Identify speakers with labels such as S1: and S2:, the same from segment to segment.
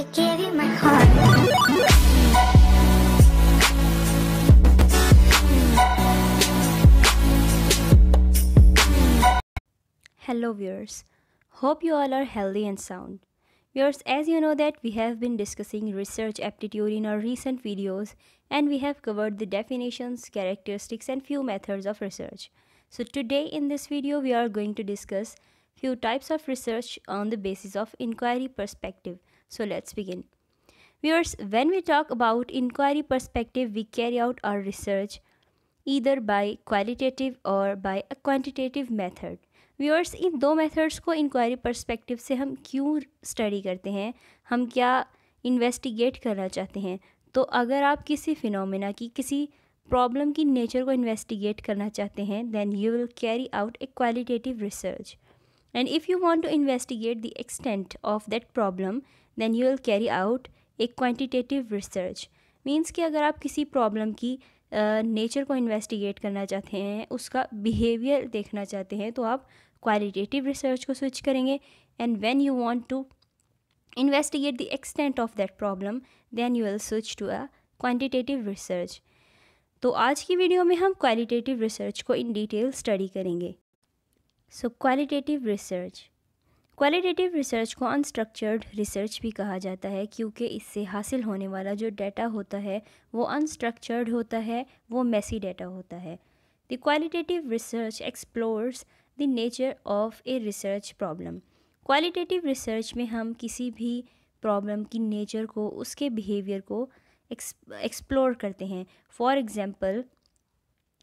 S1: I my heart.
S2: Hello viewers. Hope you all are healthy and sound. Viewers, as you know that we have been discussing research aptitude in our recent videos and we have covered the definitions, characteristics and few methods of research. So today in this video we are going to discuss few types of research on the basis of inquiry perspective. So let's begin. Viewers, when we talk about inquiry perspective, we carry out our research either by qualitative or by a quantitative method. Viewers इन दो methods को inquiry perspective से हम क्यों study करते हैं हम क्या investigate करना चाहते हैं तो अगर आप किसी फिनोमेना की किसी प्रॉब्लम की नेचर को इन्वेस्टिगेट करना चाहते हैं then you will carry out a qualitative research and if you want to investigate the extent of that problem then you will carry out a quantitative research means कि अगर आप किसी problem की nature uh, को investigate करना चाहते हैं उसका बिहेवियर देखना चाहते हैं तो आप क्वालिटेटिव रिसर्च को स्विच करेंगे and when you want to investigate the extent of that problem then you will switch to a quantitative research तो आज की वीडियो में हम क्वालिटेटिव रिसर्च को इन डिटेल स्टडी करेंगे. So qualitative research qualitative research को अनस्ट्रक्चर्ड रिसर्च भी कहा जाता है, क्योंकि इससे हासिल होने वाला जो डाटा होता है, वो अनस्ट्रक्चर्ड होता है, वो मेसी डाटा होता है। The qualitative research explores the nature of a research problem qualitative research में हम किसी भी प्रॉब्लम की नेचर को, उसके बिहेवियर को एक्सप्लोर करते हैं। फॉर एग्ज़ाम्पल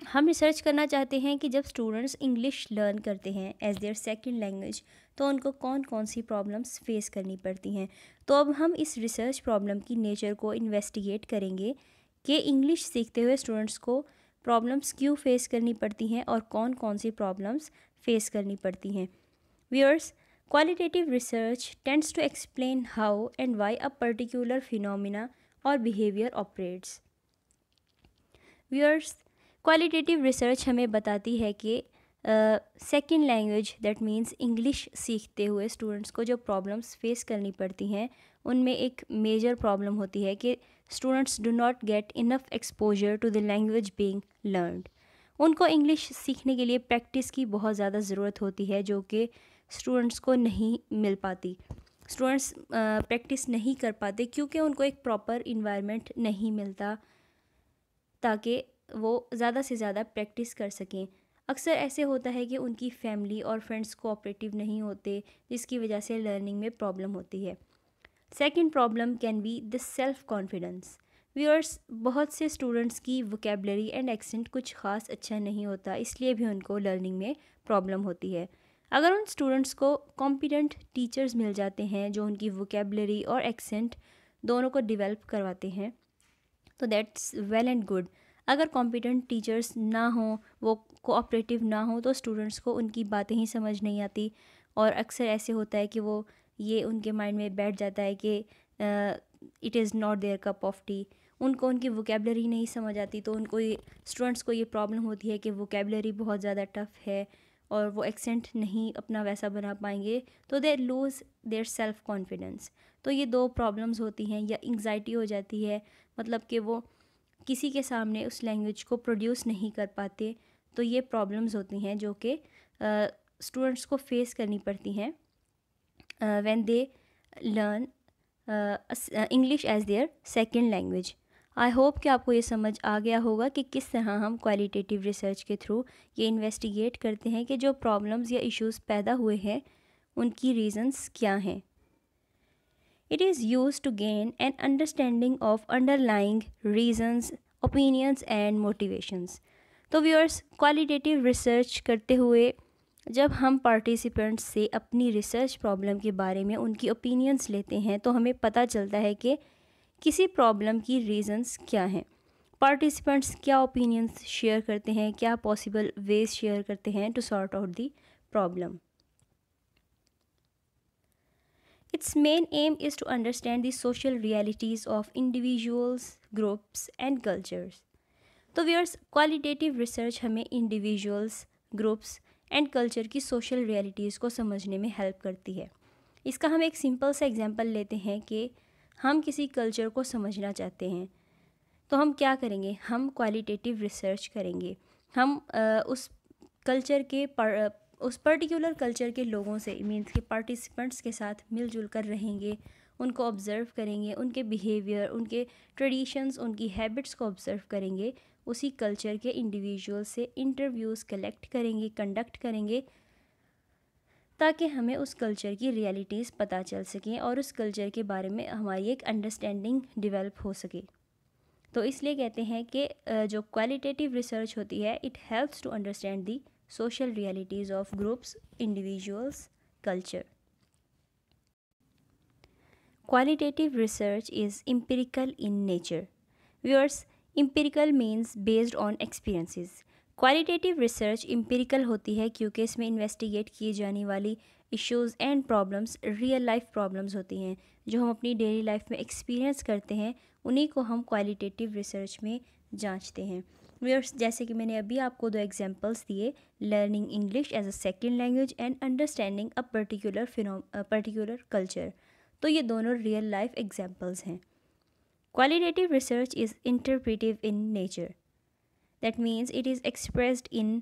S2: हम रिसर्च करना चाहते हैं कि जब स्टूडेंट्स इंग्लिश लर्न करते हैं एज देयर सेकेंड लैंग्वेज तो उनको कौन कौन सी प्रॉब्लम्स फेस करनी पड़ती हैं? तो अब हम इस रिसर्च प्रॉब्लम की नेचर को इन्वेस्टिगेट करेंगे कि इंग्लिश सीखते हुए स्टूडेंट्स को प्रॉब्लम्स क्यों फेस करनी पड़ती हैं और कौन कौन सी प्रॉब्लम्स फेस करनी पड़ती हैं। Viewers qualitative research tends to explain how and why a particular phenomena और behaviour operates viewers qualitative research हमें बताती है कि second language that means English सीखते हुए स्टूडेंट्स को जो प्रॉब्लम्स फेस करनी पड़ती हैं, उनमें एक मेजर प्रॉब्लम होती है कि students do not get enough exposure to the language being learned उनको इंग्लिश सीखने के लिए प्रैक्टिस की बहुत ज़्यादा ज़रूरत होती है, जो कि स्टूडेंट्स को नहीं मिल पाती। स्टूडेंट्स प्रैक्टिस नहीं कर पाते, क्योंकि उनको एक प्रॉपर इन्वायरमेंट नहीं मिलता, ताकि वो ज़्यादा से ज़्यादा प्रैक्टिस कर सकें। अक्सर ऐसे होता है कि उनकी फैमिली और फ्रेंड्स कोऑपरेटिव नहीं होते, जिसकी वजह से लर्निंग में प्रॉब्लम होती है। Second problem can be the self confidence viewers, बहुत से स्टूडेंट्स की वोकेबलरी एंड एक्सेंट कुछ ख़ास अच्छा नहीं होता, इसलिए भी उनको लर्निंग में प्रॉब्लम होती है। अगर उन स्टूडेंट्स को कॉम्पिटेंट टीचर्स मिल जाते हैं, जो उनकी वोकेबलरी और एक्सेंट दोनों को डिवेल्प करवाते हैं तो दैट्स वेल एंड गुड। अगर कॉम्पिटेंट टीचर्स ना हों, वो कोऑपरेटिव ना हो तो स्टूडेंट्स को उनकी बातें ही समझ नहीं आती। और अक्सर ऐसे होता है कि वो ये उनके माइंड में बैठ जाता है कि it is not their cup of tea उनको उनकी वोकेबलरी नहीं समझ आती तो उनको स्टूडेंट्स को ये प्रॉब्लम होती है कि वोकेबलरी बहुत ज़्यादा टफ है और वो एक्सेंट नहीं अपना वैसा बना पाएँगे तो they lose their self confidence तो ये दो प्रॉब्लम्स होती हैं, या इंग्जाइटी हो जाती है मतलब कि वो किसी के सामने उस लैंग्वेज को प्रोड्यूस नहीं कर पाते तो ये प्रॉब्लम्स होती हैं जो कि स्टूडेंट्स को फेस करनी पड़ती हैं। When they learn English as their second language I hope कि आपको ये समझ आ गया होगा कि किस तरह हम क्वालिटेटिव रिसर्च के थ्रू ये इन्वेस्टिगेट करते हैं कि जो प्रॉब्लम्स या इश्यूज़ पैदा हुए हैं, उनकी रीजंस क्या हैं। It is use to gain an understanding of underlying reasons opinions and motivations तो व्यूअर्स क्वालिटेटिव रिसर्च करते हुए, जब हम पार्टिसिपेंट्स से अपनी रिसर्च प्रॉब्लम के बारे में उनकी ओपिनियंस लेते हैं तो हमें पता चलता है कि किसी प्रॉब्लम की रीज़न्स क्या हैं। पार्टिसिपेंट्स क्या ओपिनियंस शेयर करते हैं, क्या पॉसिबल वेज शेयर करते हैं to sort out the problem Its main aim is to understand the social realities of individuals, groups and cultures. तो व्यर्स क्वालिटेटिव रिसर्च हमें इंडिविजुअल्स ग्रुप्स एंड कल्चर की social realities को समझने में help करती है। इसका हम एक सिंपल सा एग्जांपल लेते हैं कि हम किसी कल्चर को समझना चाहते हैं। तो हम क्या करेंगे? हम क्वालिटेटिव रिसर्च करेंगे। हम आ, उस कल्चर के उस पर्टिकुलर कल्चर के लोगों से मीन्स के पार्टिसिपेंट्स के साथ मिलजुल कर रहेंगे, उनको ऑब्ज़र्व करेंगे, उनके बिहेवियर उनके ट्रेडिशंस उनकी हैबिट्स को ऑब्ज़र्व करेंगे, उसी कल्चर के इंडिविजुअल से इंटरव्यूज़ कलेक्ट करेंगे कंडक्ट करेंगे, ताकि हमें उस कल्चर की रियलिटीज़ पता चल सकें और उस कल्चर के बारे में हमारी एक अंडरस्टैंडिंग डेवलप हो सके। तो इसलिए कहते हैं कि जो क्वालिटेटिव रिसर्च होती है it helps to understand the social realities of groups individuals culture Qualitative research is empirical in nature. Viewers, empirical means based on experiences. Qualitative research empirical होती है क्योंकि इसमें इन्वेस्टिगेट की जाने वाली issues and problems real life problems होती हैं जो हम अपनी डेली लाइफ में एक्सपीरियंस करते हैं उन्हीं को हम क्वालिटेटिव रिसर्च में जांचते हैं व्यूअर्स जैसे कि मैंने अभी आपको दो एग्जांपल्स दिए learning English as a second language and understanding a particular pheno particular culture तो ये दोनों रियल लाइफ एग्जाम्पल्स हैं। Qualitative research is interpretive in nature that means it is expressed in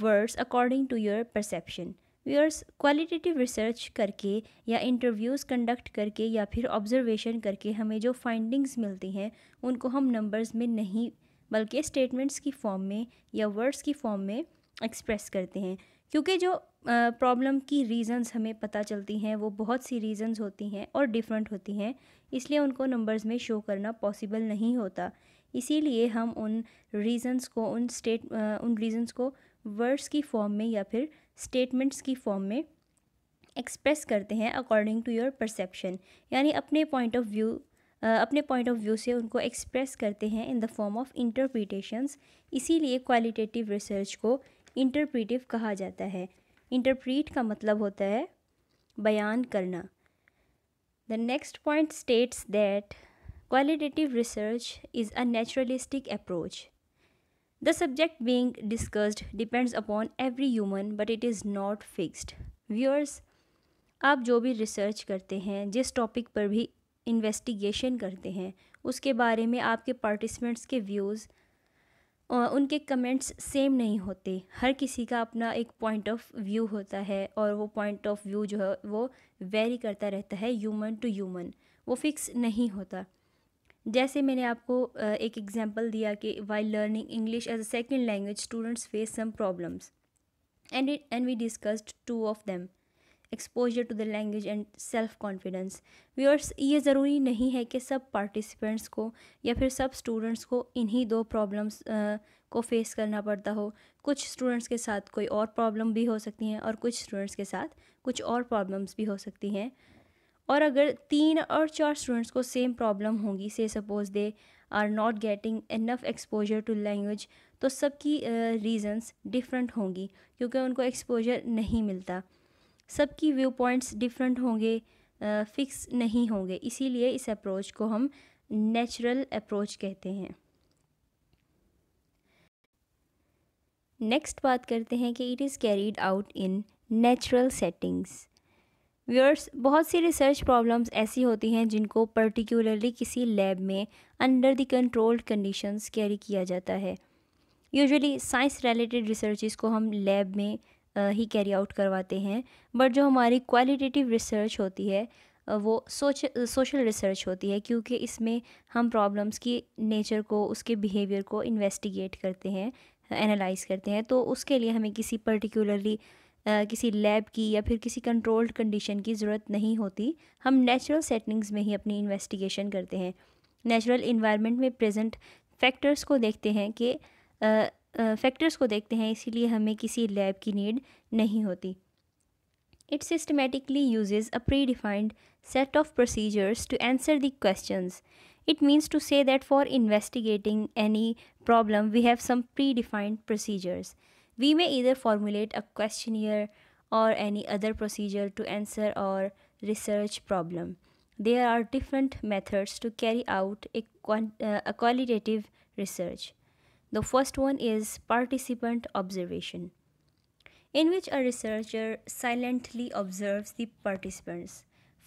S2: words according to your perception viewers qualitative research करके या interviews conduct करके या फिर observation करके हमें जो फाइंडिंग्स मिलती हैं, उनको हम नंबर्स में नहीं बल्कि स्टेटमेंट्स की फॉर्म में या वर्ड्स की फॉर्म में एक्सप्रेस करते हैं। क्योंकि जो प्रॉब्लम की रीज़न्स हमें पता चलती हैं, वो बहुत सी रीज़न्स होती हैं और डिफरेंट होती हैं, इसलिए उनको नंबर्स में शो करना पॉसिबल नहीं होता। इसीलिए हम उन रीज़न्स को, उन स्टेट उन रीज़न्स को वर्ड्स की फॉर्म में या फिर स्टेटमेंट्स की फॉर्म में एक्सप्रेस करते हैं अकॉर्डिंग टू योर परसेप्शन यानी अपने पॉइंट ऑफ़ व्यू अपने पॉइंट ऑफ़ व्यू से उनको एक्सप्रेस करते हैं in the form of interpretations इसीलिए क्वालिटेटिव रिसर्च को इंटरप्रिटिव कहा जाता है। इंटरप्रीट का मतलब होता है बयान करना। The next point states that qualitative research is a naturalistic approach the subject being discussed depends upon every human but it is not fixed viewers आप जो भी रिसर्च करते हैं, जिस टॉपिक पर भी इन्वेस्टिगेशन करते हैं। उसके बारे में आपके पार्टिसिपेंट्स के व्यूज़ उनके कमेंट्स सेम नहीं होते। हर किसी का अपना एक पॉइंट ऑफ़ व्यू होता है और वो पॉइंट ऑफ़ व्यू जो है, वो वेरी करता रहता है ह्यूमन टू ह्यूमन वो फिक्स नहीं होता। जैसे मैंने आपको एक एग्जांपल दिया कि why learning English as a second language students face some problems and and we discussed two of them exposure to the language and self confidence viewers ये ज़रूरी नहीं है कि सब पार्टिसिपेंट्स को या फिर सब स्टूडेंट्स को इन्हीं दो प्रॉब्लम्स को फेस करना पड़ता हो। कुछ स्टूडेंट्स के साथ कोई और प्रॉब्लम भी हो सकती हैं और कुछ स्टूडेंट्स के साथ कुछ और प्रॉब्लम्स भी हो सकती हैं। और अगर तीन और चार स्टूडेंट्स को सेम प्रॉब्लम होंगी से suppose they are not getting enough exposure to language तो सबकी रीज़न्स डिफरेंट होंगी, क्योंकि उनको एक्सपोजर नहीं मिलता। सबकी व्यू पॉइंट्स डिफरेंट होंगे फिक्स नहीं होंगे। इसीलिए इस अप्रोच को हम नेचुरल अप्रोच कहते हैं। नेक्स्ट बात करते हैं कि it is carried out in natural settings viewers बहुत सी रिसर्च प्रॉब्लम्स ऐसी होती हैं जिनको पर्टिकुलरली किसी लैब में under the controlled conditions carry किया जाता है। यूजुअली साइंस रिलेटेड रिसर्चेस को हम लैब में ही कैरी आउट करवाते हैं। बट जो हमारी क्वालिटेटिव रिसर्च होती है वो सोच सोशल रिसर्च होती है क्योंकि इसमें हम प्रॉब्लम्स की नेचर को, उसके बिहेवियर को इन्वेस्टिगेट करते हैं एनालाइज करते हैं। तो उसके लिए हमें किसी पर्टिकुलरली किसी लैब की या फिर किसी कंट्रोल्ड कंडीशन की ज़रूरत नहीं होती। हम नेचुरल सेटिंग्स में ही अपनी इन्वेस्टिगेशन करते हैं। नेचुरल इन्वायरमेंट में प्रेजेंट फैक्टर्स को देखते हैं कि फैक्टर्स को देखते हैं, इसीलिए हमें किसी लैब की नीड नहीं होती। It systematically uses a predefined set of procedures to answer the question it means to say that for investigating any problem we have some predefined procedures we may either formulate a questionnaire or any other procedure to answer our research problem there are different methods to carry out a qualitative research The first one is participant observation, in which a researcher silently observes the participants.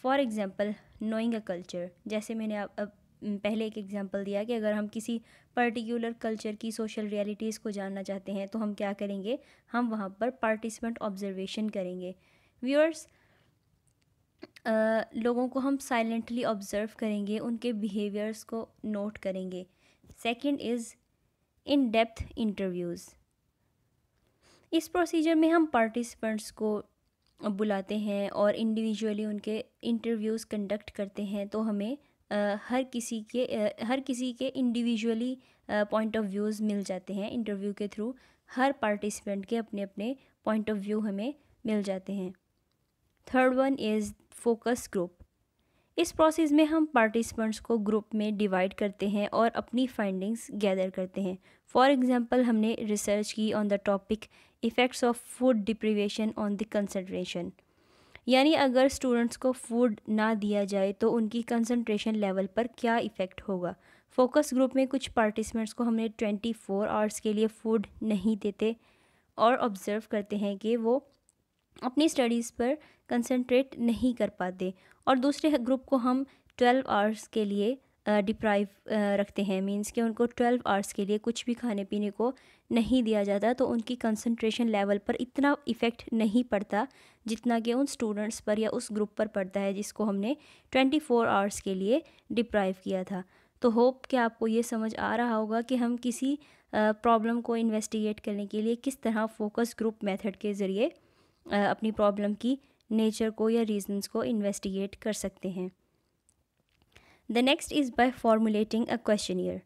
S2: For example, knowing a culture जैसे मैंने आप पहले एक example दिया कि अगर हम किसी पर्टिकुलर कल्चर की सोशल रियलिटीज़ को जानना चाहते हैं तो हम क्या करेंगे? हम वहाँ पर पार्टिसिपेंट ऑब्जर्वेशन करेंगे। व्यूअर्स लोगों को हम साइलेंटली ऑब्ज़र्व करेंगे उनके बिहेवियर्स को नोट करेंगे। Second is in depth interviews इस प्रोसीजर में हम पार्टिसिपेंट्स को बुलाते हैं और इंडिविजुअली उनके इंटरव्यूज़ कंडक्ट करते हैं तो हमें हर किसी के हर किसी के इंडिविजुअली पॉइंट ऑफ़ व्यूज़ मिल जाते हैं इंटरव्यू के थ्रू हर पार्टिसिपेंट के अपने अपने पॉइंट ऑफ़ व्यू हमें मिल जाते हैं। Third one is focus group इस प्रोसेस में हम पार्टिसिपेंट्स को ग्रुप में डिवाइड करते हैं और अपनी फाइंडिंग्स गैदर करते हैं। फॉर एग्ज़ाम्पल हमने रिसर्च की on the topic effects of food deprivation on the concentration यानी अगर स्टूडेंट्स को फ़ूड ना दिया जाए तो उनकी कंसनट्रेशन लेवल पर क्या इफ़ेक्ट होगा? फोकस ग्रुप में कुछ पार्टिसिपेंट्स को हमने ट्वेंटी फोर आवर्स के लिए फ़ूड नहीं देते और ऑब्ज़र्व करते हैं कि वो अपनी स्टडीज़ पर कंसंट्रेट नहीं कर पाते। और दूसरे ग्रुप को हम ट्वेल्व आवर्स के लिए डिप्राइव रखते हैं। मींस कि उनको ट्वेल्व आवर्स के लिए कुछ भी खाने पीने को नहीं दिया जाता तो उनकी कंसंट्रेशन लेवल पर इतना इफ़ेक्ट नहीं पड़ता जितना कि उन स्टूडेंट्स पर या उस ग्रुप पर पड़ता है जिसको हमने ट्वेंटी फोर आवर्स के लिए डिप्राइव किया था। तो होप कि आपको ये समझ आ रहा होगा कि हम किसी प्रॉब्लम को इन्वेस्टिगेट करने के लिए किस तरह फोकस ग्रुप मेथड के ज़रिए अपनी प्रॉब्लम की नेचर को या रीजंस को इन्वेस्टिगेट कर सकते हैं। The next is by formulating a questionnaire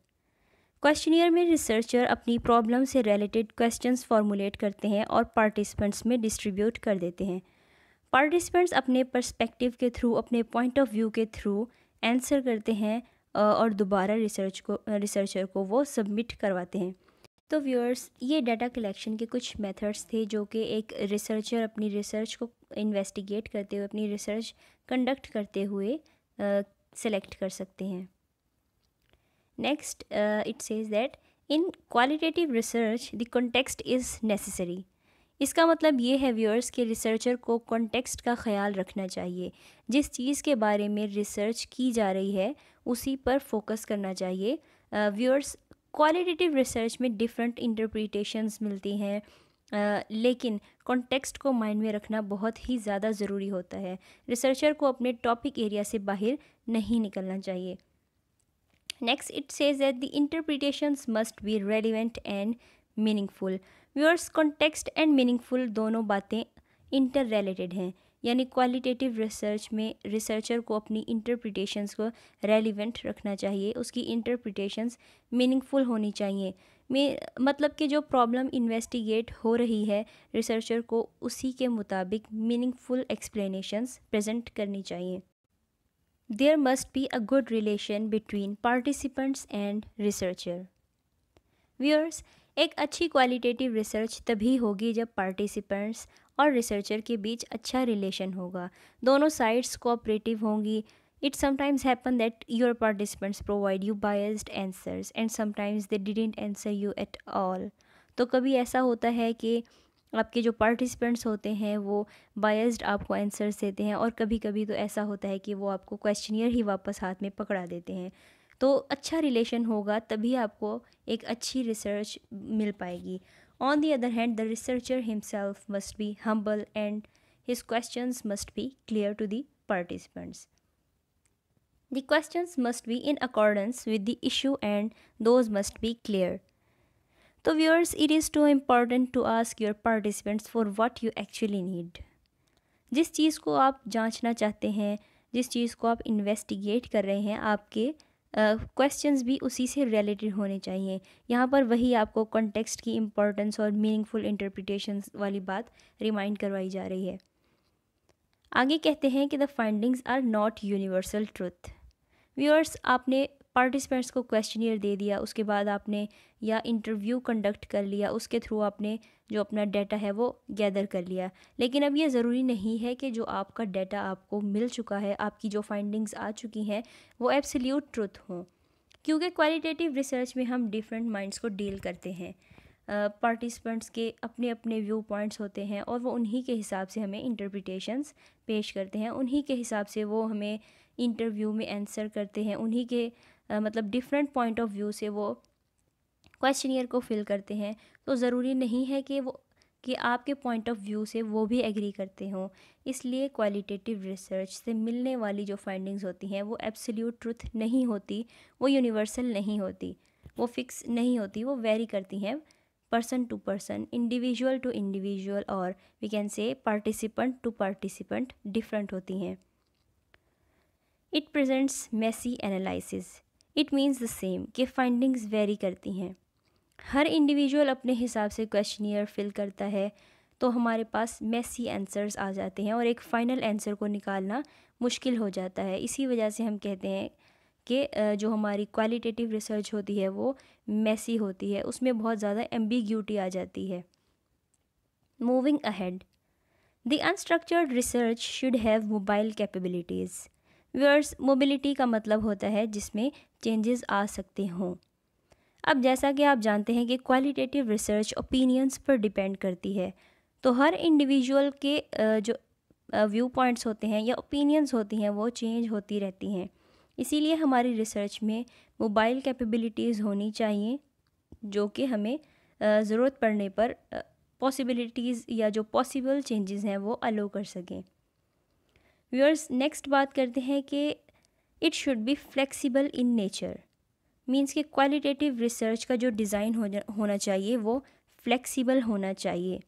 S2: questionnaire में रिसर्चर अपनी प्रॉब्लम से रिलेटेड क्वेश्चंस फॉर्मुलेट करते हैं और पार्टिसिपेंट्स में डिस्ट्रीब्यूट कर देते हैं। पार्टिसिपेंट्स अपने पर्सपेक्टिव के थ्रू अपने पॉइंट ऑफ़ व्यू के थ्रू आंसर करते हैं और दोबारा रिसर्च को रिसर्चर को वो सबमिट करवाते हैं। तो व्यूअर्स ये डाटा कलेक्शन के कुछ मेथड्स थे जो कि एक रिसर्चर अपनी रिसर्च को इन्वेस्टिगेट करते हुए, अपनी रिसर्च कंडक्ट करते हुए सेलेक्ट कर सकते हैं। Next it says that in qualitative research the context is necessary इसका मतलब ये है व्यूअर्स के रिसर्चर को कॉन्टेक्स्ट का ख्याल रखना चाहिए। जिस चीज़ के बारे में रिसर्च की जा रही है, उसी पर फोकस करना चाहिए। व्यूअर्स क्वालिटेटिव रिसर्च में डिफरेंट इंटरप्रिटेशंस मिलती हैं लेकिन कॉन्टेक्स्ट को माइंड में रखना बहुत ही ज़्यादा ज़रूरी होता है। रिसर्चर को अपने टॉपिक एरिया से बाहर नहीं निकलना चाहिए। Next it says that the interpretations must be relevant and meaningful viewers context and meaningful दोनों बातें इंटर रिलेटेड हैं। यानी क्वालिटेटिव रिसर्च में रिसर्चर को अपनी इंटरप्रिटेशंस को रेलिवेंट रखना चाहिए। उसकी इंटरप्रिटेशंस मीनिंगफुल होनी चाहिए। मतलब कि जो प्रॉब्लम इन्वेस्टिगेट हो रही है रिसर्चर को उसी के मुताबिक मीनिंगफुल एक्सप्लेनेशंस प्रेजेंट करनी चाहिए। There must be a good relation between participants and researcher viewers एक अच्छी क्वालिटेटिव रिसर्च तभी होगी जब पार्टिसिपेंट्स और रिसर्चर के बीच अच्छा रिलेशन होगा। दोनों साइड्स कोऑपरेटिव होंगी। It sometimes happen that your participants provide you biased answers and sometimes they didn't answer you at all तो कभी ऐसा होता है कि आपके जो पार्टिसिपेंट्स होते हैं, वो बायस्ड आपको आंसर्स देते हैं और कभी कभी तो ऐसा होता है कि वो आपको क्वेश्चनियर ही वापस हाथ में पकड़ा देते हैं। तो अच्छा रिलेशन होगा, तभी आपको एक अच्छी रिसर्च मिल पाएगी। On the other hand the researcher himself must be humble and his questions must be clear to the participants The questions must be in accordance with the issue and those must be clear. So viewers, it is too important to ask your participants for what you actually need. जिस चीज़ को आप जांचना चाहते हैं जिस चीज़ को आप investigate कर रहे हैं आपके क्वेश्चंस uh, भी उसी से रिलेटेड होने चाहिए। यहाँ पर वही आपको कॉन्टेक्स्ट की इम्पोर्टेंस और मीनिंगफुल इंटरप्रिटेशन वाली बात रिमाइंड करवाई जा रही है। आगे कहते हैं कि the findings are not universal truth viewers आपने पार्टिसिपेंट्स को क्वेश्चनियर दे दिया उसके बाद आपने या इंटरव्यू कंडक्ट कर लिया उसके थ्रू आपने जो अपना डाटा है वो गैदर कर लिया। लेकिन अब ये ज़रूरी नहीं है कि जो आपका डाटा आपको मिल चुका है आपकी जो फाइंडिंग्स आ चुकी हैं वो एब्सोल्यूट ट्रुथ हों। क्योंकि क्वालिटेटिव रिसर्च में हम डिफरेंट माइंड्स को डील करते हैं। पार्टिसिपेंट्स uh, के अपने अपने व्यू पॉइंट्स होते हैं और वो उन्हीं के हिसाब से हमें इंटरप्रिटेशंस पेश करते हैं। उन्हीं के हिसाब से वो हमें इंटरव्यू में आंसर करते हैं। उन्हीं के आ, मतलब डिफरेंट पॉइंट ऑफ़ व्यू से वो क्वेश्चनियर को फिल करते हैं तो ज़रूरी नहीं है कि वो, कि आपके पॉइंट ऑफ़ व्यू से वो भी एग्री करते हों। इसलिए क्वालिटेटिव रिसर्च से मिलने वाली जो फाइंडिंग्स होती हैं, वो एब्सोल्यूट ट्रुथ नहीं होती, वो यूनिवर्सल नहीं होती, वो फिक्स नहीं होती, वो वेरी करती हैं person to person individual to individual और we can say participant to participant different होती हैं। It presents messy analysis it means the same कि फाइंडिंग्स वेरी करती हैं। हर इंडिविजुअल अपने हिसाब से क्वेश्चनियर फिल करता है तो हमारे पास मैसी आंसर्स आ जाते हैं और एक फ़ाइनल आंसर को निकालना मुश्किल हो जाता है। इसी वजह से हम कहते हैं कि जो हमारी क्वालिटेटिव रिसर्च होती है वो मैसी होती है, उसमें बहुत ज़्यादा एम्बिग्यूटी आ जाती है। Moving ahead the unstructured research should have mobile capabilities viewers mobility का मतलब होता है जिसमें चेंजेस आ सकते हों। अब जैसा कि आप जानते हैं कि क्वालिटेटिव रिसर्च ओपिनियंस पर डिपेंड करती है तो हर इंडिविजुअल के जो व्यू पॉइंट्स होते हैं या ओपिनियंस होती हैं, वो चेंज होती रहती हैं। इसीलिए हमारी रिसर्च में मोबाइल कैपेबिलिटीज़ होनी चाहिए, जो कि हमें ज़रूरत पड़ने पर पॉसिबिलिटीज़ या जो पॉसिबल चेंजेस हैं, वो अलो कर सकें। व्यूअर्स नेक्स्ट बात करते हैं कि it should be flexible in nature means कि क्वालिटेटिव रिसर्च का जो डिज़ाइन हो होना चाहिए वो फ्लेक्सिबल होना चाहिए।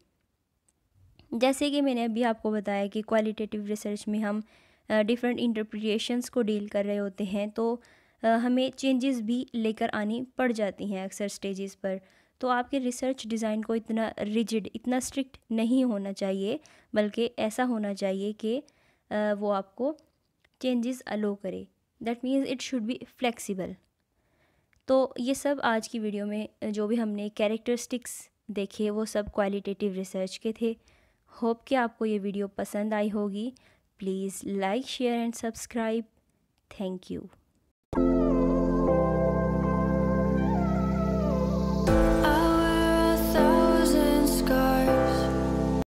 S2: जैसे कि मैंने अभी आपको बताया कि क्वालिटेटिव रिसर्च में हम डिफरेंट uh, इंटरप्रिटेशंस को डील कर रहे होते हैं तो uh, हमें चेंजेस भी लेकर आनी पड़ जाती हैं अक्सर स्टेजेस पर। तो आपके रिसर्च डिज़ाइन को इतना रिजिड इतना स्ट्रिक्ट नहीं होना चाहिए बल्कि ऐसा होना चाहिए कि uh, वो आपको चेंजेस अलो करे। That means it should be flexible तो ये सब आज की वीडियो में जो भी हमने कैरेक्टरिस्टिक्स देखे, वो सब क्वालिटेटिव रिसर्च के थे। होप कि आपको ये वीडियो पसंद आई होगी। Please like share and subscribe thank you